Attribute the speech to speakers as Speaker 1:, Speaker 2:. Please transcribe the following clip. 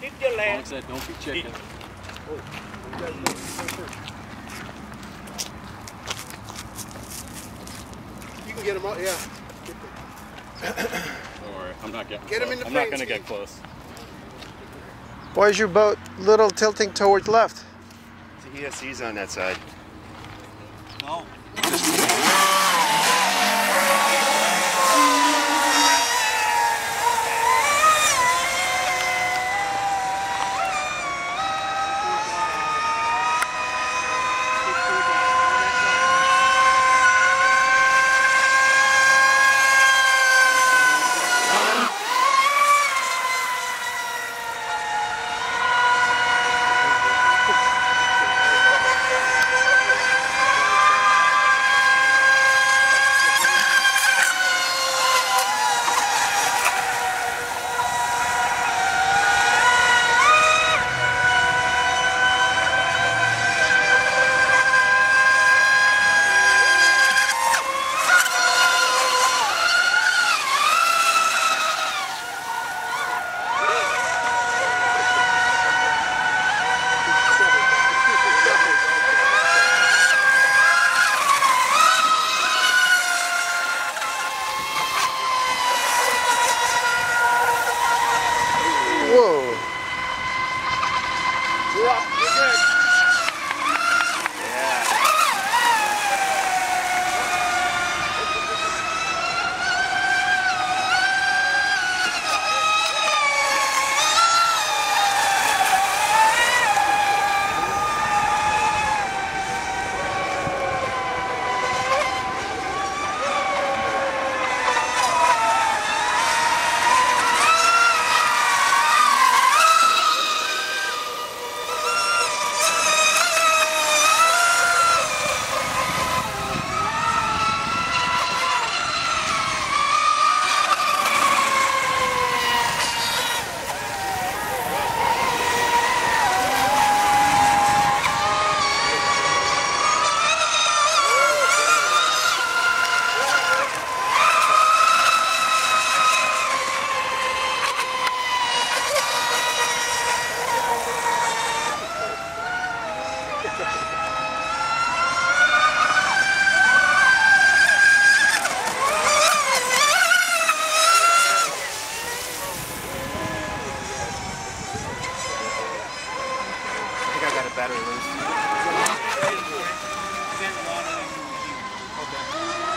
Speaker 1: Keep your
Speaker 2: Long
Speaker 1: land.
Speaker 2: said, don't be chicken.
Speaker 3: You can get them out, yeah.
Speaker 2: Don't worry, I'm not getting
Speaker 3: Get 'em
Speaker 2: close.
Speaker 3: in the
Speaker 2: I'm not gonna get close.
Speaker 4: Why is your boat little tilting towards left?
Speaker 5: The ESC's on that side.
Speaker 1: No.
Speaker 3: battery loose. Okay.